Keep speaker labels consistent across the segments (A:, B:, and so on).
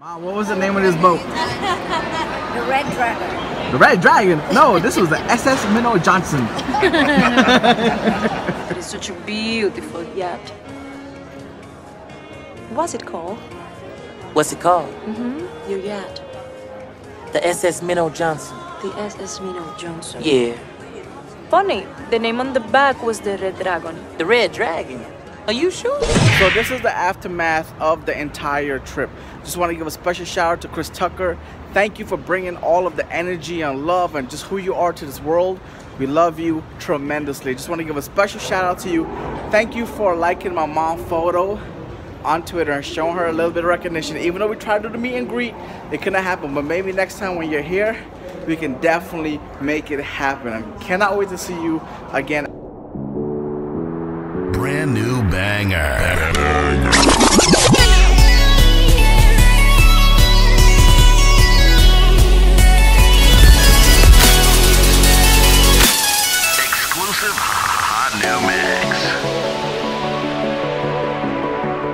A: Mom, what was the name of this boat?
B: The Red Dragon.
A: The Red Dragon? No, this was the SS Minnow Johnson.
C: It is such a beautiful yacht. What's it called?
D: What's it called? Mm-hmm.
C: Your yacht.
D: The SS Minnow Johnson.
C: The SS Minnow Johnson.
D: Yeah.
C: Funny, the name on the back was the Red Dragon.
D: The Red Dragon. Are you sure?
A: So this is the aftermath of the entire trip. Just want to give a special shout out to Chris Tucker. Thank you for bringing all of the energy and love and just who you are to this world. We love you tremendously. Just want to give a special shout out to you. Thank you for liking my mom photo on Twitter and showing her a little bit of recognition. Even though we tried to do the meet and greet, it couldn't happen. But maybe next time when you're here, we can definitely make it happen. I cannot wait to see you again.
E: Brand new banger. Exclusive hot new mix.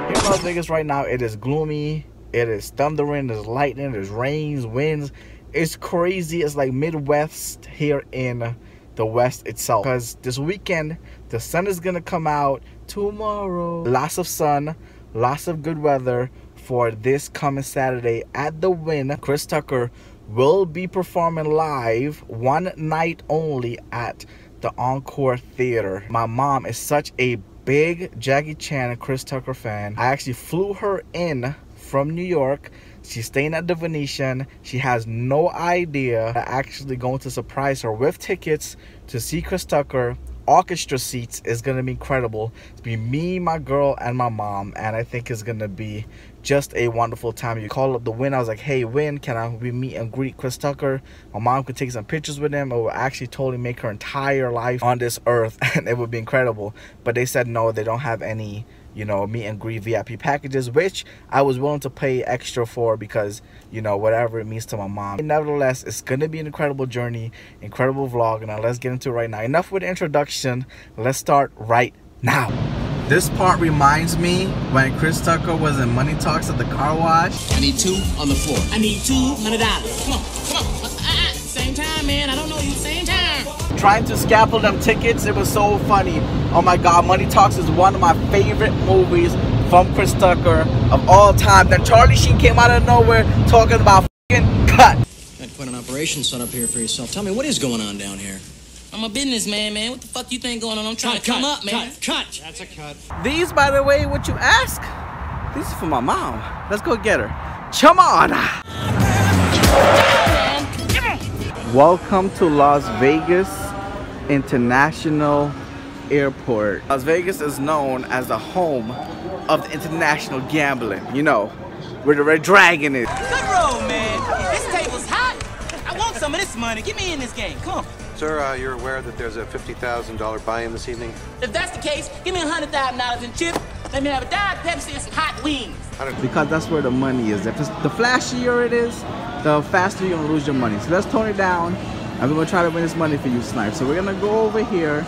A: Here in Las Vegas right now, it is gloomy. It is thundering. There's lightning. There's rains, winds. It's crazy. It's like Midwest here in the West itself. Because this weekend, the sun is gonna come out tomorrow. Lots of sun, lots of good weather for this coming Saturday at the Wynn. Chris Tucker will be performing live one night only at the Encore Theater. My mom is such a big Jackie Chan and Chris Tucker fan. I actually flew her in from New York. She's staying at the Venetian. She has no idea. I'm actually going to surprise her with tickets to see Chris Tucker. Orchestra seats is gonna be incredible. It's be me, my girl, and my mom, and I think it's gonna be just a wonderful time. You call up the Wynn. I was like, "Hey, Wynn, can I we meet and greet Chris Tucker?" My mom could take some pictures with him. It would actually totally make her entire life on this earth, and it would be incredible. But they said no, they don't have any you know, meet and greet VIP packages, which I was willing to pay extra for because, you know, whatever it means to my mom. Nevertheless, it's going to be an incredible journey, incredible vlog. Now, let's get into it right now. Enough with the introduction. Let's start right now. This part reminds me when Chris Tucker was in Money Talks at the car wash.
F: I need two on the floor. I need two hundred dollars. Come on, come on. Uh, uh, uh. Same time, man. I don't know you. Same time.
A: Trying to scalpel them tickets. It was so funny. Oh my God, Money Talks is one of my favorite movies from Chris Tucker of all time. Then Charlie Sheen came out of nowhere talking about fing cut.
F: Got quite an operation set up here for yourself. Tell me what is going on down here. I'm a businessman, man. What the fuck you think going on? I'm trying to come up, man. Cut, cut. That's a cut.
A: These, by the way, what you ask? These are for my mom. Let's go get her. Come on. Welcome to Las Vegas International Airport. Las Vegas is known as the home of the international gambling. You know, where the Red Dragon is.
F: Good roll, man. This table's hot. I want some of this money. Get me in this game. Come on.
G: Sir, uh, you're aware that there's a $50,000 buy-in this evening?
F: If that's the case, give me a hundred thousand dollars in chips. Let me have a Diet Pepsi and some hot wings.
A: because that's where the money is. If it's the flashier it is, the faster you're gonna lose your money. So let's tone it down, and we're gonna try to win this money for you, Snipe. So we're gonna go over here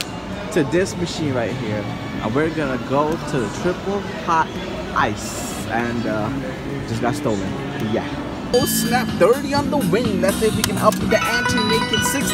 A: to this machine right here, and we're gonna go to the triple hot ice, and uh, just got stolen. Yeah. Oh snap! 30 on the win. Let's see if we can up the ante, make it 60.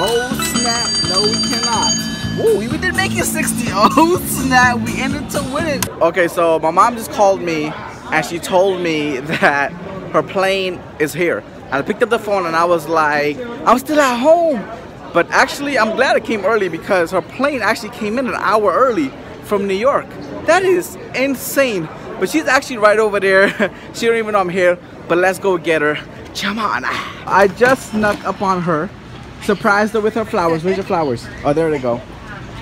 A: Oh snap! No, we cannot. Ooh, we did make it 60. Oh snap, we ended to win it. Okay, so my mom just called me and she told me that her plane is here. I picked up the phone and I was like, I'm still at home. But actually, I'm glad it came early because her plane actually came in an hour early from New York. That is insane. But she's actually right over there. she don't even know I'm here. But let's go get her. Come on. I just snuck up on her. Surprised her with her flowers. Where's your flowers? Oh, there they go.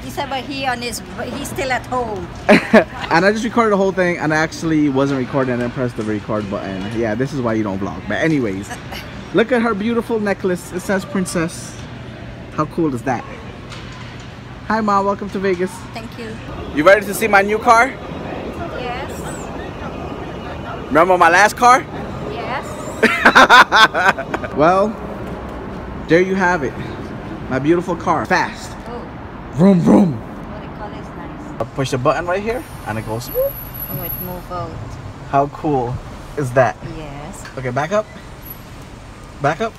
B: He said, but he on his, he's still at home.
A: and I just recorded the whole thing and I actually wasn't recording and then pressed the record button. Yeah, this is why you don't vlog. But anyways, look at her beautiful necklace. It says princess. How cool is that? Hi mom, welcome to Vegas.
B: Thank you.
A: You ready to see my new car?
B: Yes.
A: Remember my last car?
B: Yes.
A: Well, there you have it. My beautiful car. Fast. Vroom vroom.
B: what the color is nice.
A: I push the button right here and it goes. whoop.
B: Oh, it move out.
A: How cool is that?
B: Yes.
A: Okay, back up. Back up.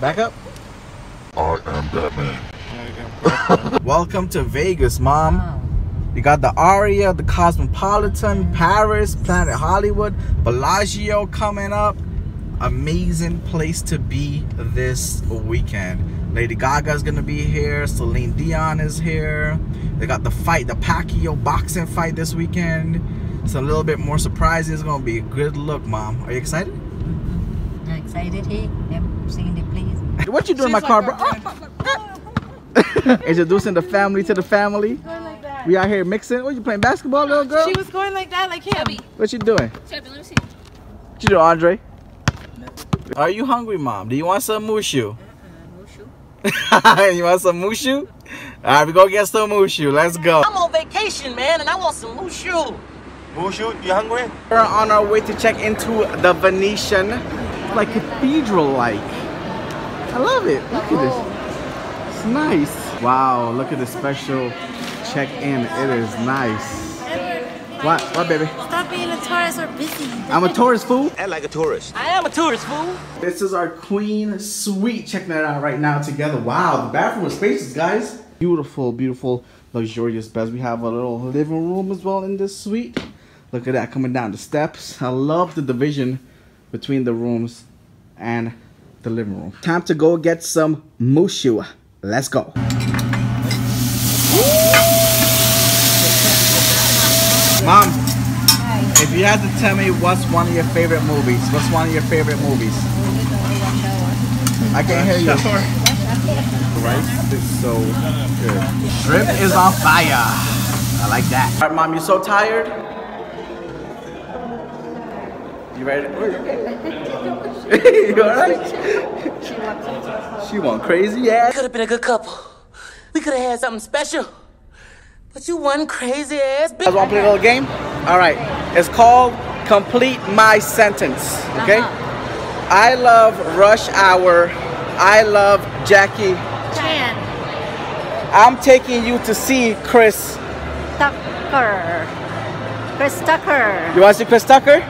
A: Back up.
E: I am Batman.
A: Welcome to Vegas, Mom. You got the Aria, the Cosmopolitan, Paris, Planet Hollywood, Bellagio coming up. Amazing place to be this weekend. Lady Gaga's gonna be here. Celine Dion is here. They got the fight, the Pacquiao boxing fight this weekend. It's a little bit more surprising. It's gonna be a good look, Mom. Are you excited?
B: You excited here? Yep, seeing the place.
A: What you doing in my car, bro? Introducing the family to the family. We out here mixing. What you playing basketball, little girl?
H: She was going like that, like him.
A: What you doing? What you doing, Andre? Are you hungry, mom? Do you want some mushu? Uh-huh. you want some mushu? All right, we go get some mushu. Let's go.
D: I'm on vacation, man, and I want some mushu.
I: Mushu, you hungry?
A: We're on our way to check into the Venetian, like cathedral-like. I love it. Look at this. It's nice. Wow, look at the special check-in. It is nice. What? What, baby?
B: Stop being a tourist or busy.
A: I'm a tourist fool.
I: And like a tourist.
D: I am a tourist fool.
A: This is our queen suite. Checking that out right now together. Wow, the bathroom is spacious, guys. Beautiful, beautiful, luxurious beds. We have a little living room as well in this suite. Look at that coming down the steps. I love the division between the rooms and the living room. Time to go get some mushu. Let's go. Mom, if you had to tell me what's one of your favorite movies, what's one of your favorite movies? I can't hear you. Rice is so good. Shrimp is on fire. I like that. All right, mom, you so tired? You ready? you alright? She went crazy, yeah.
D: Could have been a good couple. We could have had something special. But you one crazy ass bitch.
A: guys want to play a little game? All right. It's called Complete My Sentence. Okay. Uh-huh. I love Rush Hour. I love Jackie.
B: Chan.
A: I'm taking you to see Chris.
B: Tucker. Chris Tucker.
A: You want to see Chris Tucker?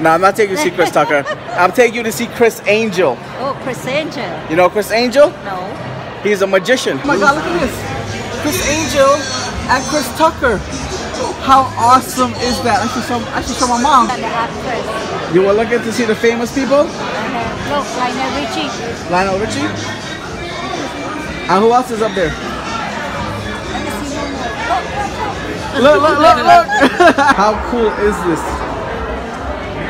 A: No, I'm not taking you to see Chris Tucker. I'm taking you to see Criss Angel.
B: Oh, Criss Angel.
A: You know Criss Angel?
B: No.
A: He's a magician. Oh my God! Look at this. Criss Angel and Chris Tucker. How awesome is that? I should show, I should show my mom.
B: And the actress.
A: You were looking to see the famous people?
B: Uh, look, Lionel Richie.
A: Lionel Richie? And who else is up there?
B: Let me see one more.
A: Look, look, look, look! How cool is this?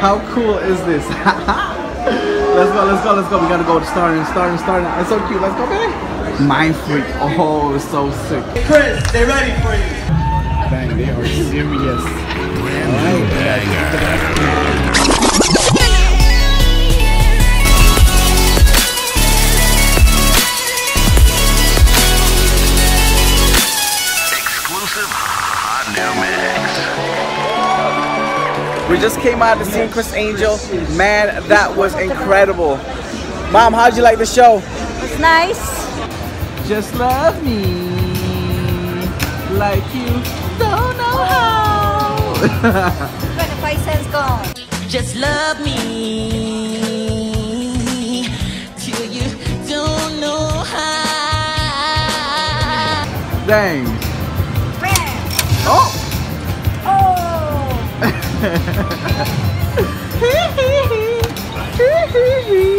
A: How cool is this? let's go, let's go, let's go. We gotta go starting, starting, starting. It's so cute. Let's go, baby. Mind freak. Oh, it's so sick.
I: Chris, they ready for you.
A: Bang, they are serious.
E: Exclusive hot new mix.
A: We just came out to see Criss Angel. Man, that was incredible. Mom, how'd you like the show?
B: It's nice.
A: Just love me like you don't know how.
B: 25 cents gone.
D: Just love me till you don't know how.
A: Dang.
B: Bam.
A: Oh!
B: Oh.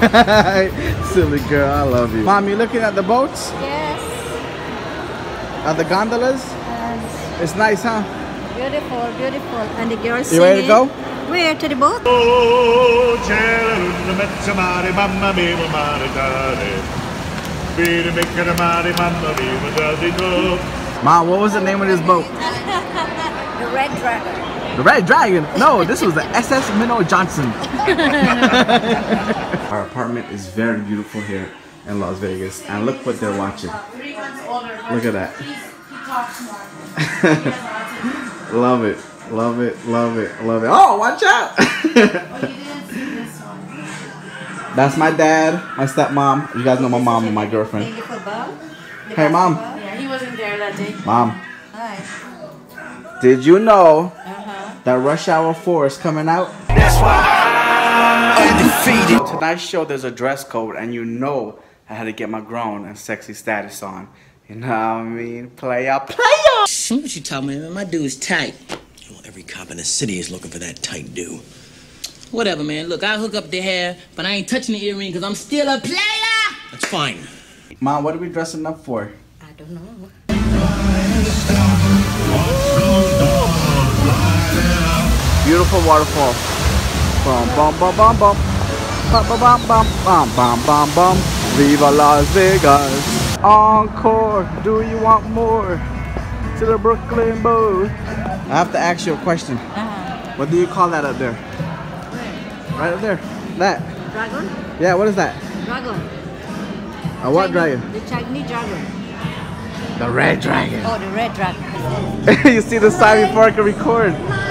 A: Silly girl, I love you. Mom, you looking at the boats?
B: Yes.
A: At the gondolas?
B: Yes.
A: It's nice, huh?
B: Beautiful, beautiful. And the girls
A: You ready to
B: singing.
A: go?
B: Where? To the boat?
J: Oh, oh, oh c'era una mezza mare, mamma mia, mare dare. Bere mica mare, mamma mia, da di do.
A: Mom, what was the name of this boat?
B: The Red Dragon.
A: The Red Dragon. No, this was the SS Minnow Johnson. Our apartment is very beautiful here in Las Vegas. And look what they're watching. Look at that. love it. Love it. Love it. Love it. Oh, watch out. That's my dad, my stepmom. You guys know my mom and my girlfriend.
B: Thank you for Bob.
A: Hey, mom.
H: Yeah, he wasn't there that day.
A: Mom,
B: Hi.
A: did you know uh-huh. that Rush Hour 4 is coming out?
J: That's why
A: undefeated. Tonight's show, there's a dress code, and you know I had to get my grown and sexy status on. You know what I mean? Play up, play up.
F: What you talking about, man? My dude's tight. Well, every cop in the city is looking for that tight dude. Whatever, man. Look, I'll hook up the hair, but I ain't touching the earring because I'm still a player. That's fine.
A: Mom, what are we dressing up for?
B: I don't know.
A: Beautiful waterfall. Bum bum bum bum bum. Bum bum bum bum bum bum bum bum. Viva Las Vegas. Encore. Do you want more? To the Brooklyn Boat. I have to ask you a question.
B: Uh,
A: What do you call that up there? Right up there. That.
B: dragon?
A: Yeah, what is that?
B: Dragon.
A: A what
B: Chinese-
A: dragon?
B: The Chinese dragon.
A: The red dragon.
B: Oh, the red dragon.
A: you see the sign before I can record.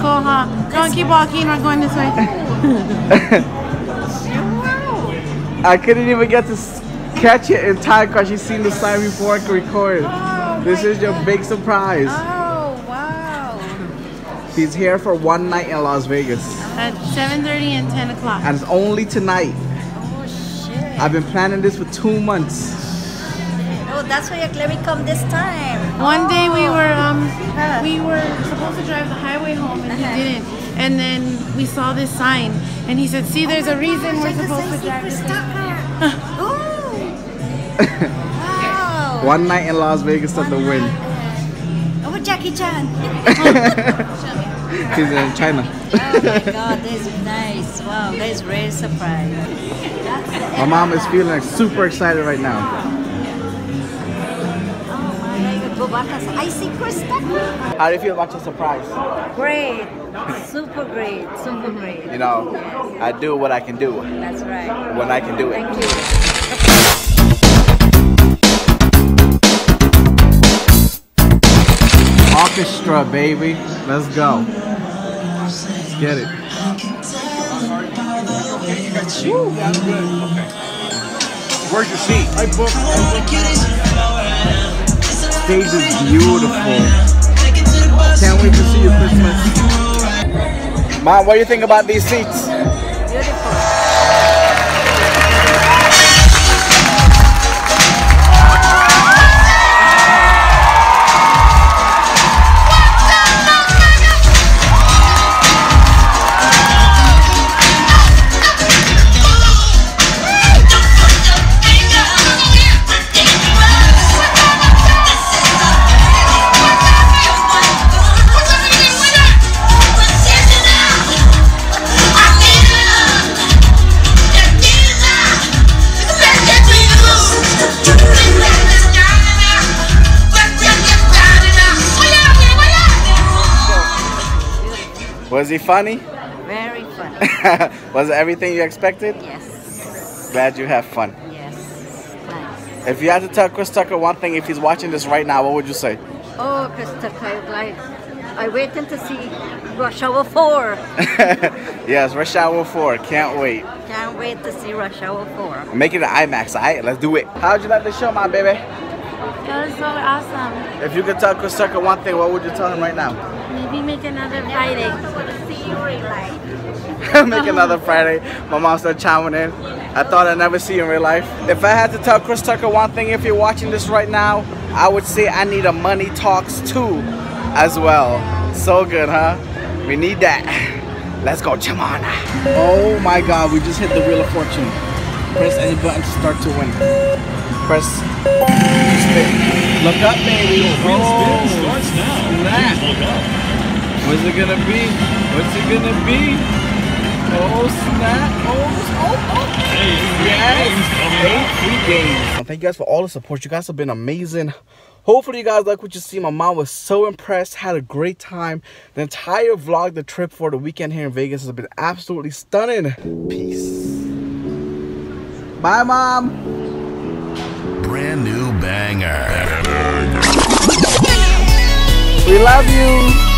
H: cool, huh? Go on, keep walking. We're going this way.
A: I couldn't even get to catch it in time because you seen the sign before I could record. Oh, this is your big surprise.
H: Oh, wow.
A: He's here for one night in Las Vegas.
H: At 7.30 and 10 o'clock.
A: And it's only tonight.
B: Oh shit.
A: I've been planning this for two months.
B: Oh, that's why you're glad we come this time.
H: One day we
B: Oh.
H: were um
B: Huh.
H: we were supposed to drive the highway home and
B: Uh-huh.
H: he didn't. And then we saw this sign and he said, "See, there's a reason we're supposed to drive this."
B: Secret
H: way."
B: Stalker. Ooh. wow.
A: One night in Las Vegas at the Wynn.
B: Oh, Jackie Chan.
A: He's in China.
B: oh my god, this is nice. Wow, that is really surprise.
A: My mom is feeling like super excited right now.
B: My god, I see Krista.
A: How do you feel about your surprise?
B: Great. Super great. Super great.
A: You know, I do what I can do
B: That's right.
A: when I can do it.
B: Thank you.
A: Orchestra, baby. Let's go. Let's get it. Woo, that's good. Okay.
J: Where's your seat? I booked.
A: Stage is beautiful. Can't wait to see Christmas. Mom, what do you think about these seats? Was he funny?
B: Very funny.
A: Was it everything you expected?
B: Yes.
A: Glad you have fun.
B: Yes. Nice.
A: If you had to tell Chris Tucker one thing, if he's watching this right now, what would you say?
B: Oh, Krista, I like. I waiting to see Rush Hour 4.
A: yes, Rush Hour 4. Can't wait.
B: Can't wait to see Rush Hour 4.
A: Make it an IMAX, alright? Let's do it. How'd you like the show, my baby?
H: That was so awesome.
A: If you could tell Chris Tucker one thing, what would you tell him right now?
H: Maybe make another Friday.
B: See you in life.
A: Make another Friday. My mom started chiming in. I thought I'd never see you in real life. If I had to tell Chris Tucker one thing, if you're watching this right now, I would say I need a Money Talks 2 as well. So good, huh? We need that. Let's go, Chamana. Oh my god, we just hit the Wheel of Fortune. Press any button to start to win. Press spin. Look up, baby. Oh,
J: starts now.
A: snap.
J: Look up.
A: What's it gonna be? What's it gonna be? Oh snap! Oh, oh, oh! Yes! Eight free games. Thank you guys for all the support. You guys have been amazing. Hopefully you guys like what you see. My mom was so impressed. Had a great time. The entire vlog, the trip for the weekend here in Vegas has been absolutely stunning. Peace. Bye, mom.
E: Brand new banger.
A: We love you.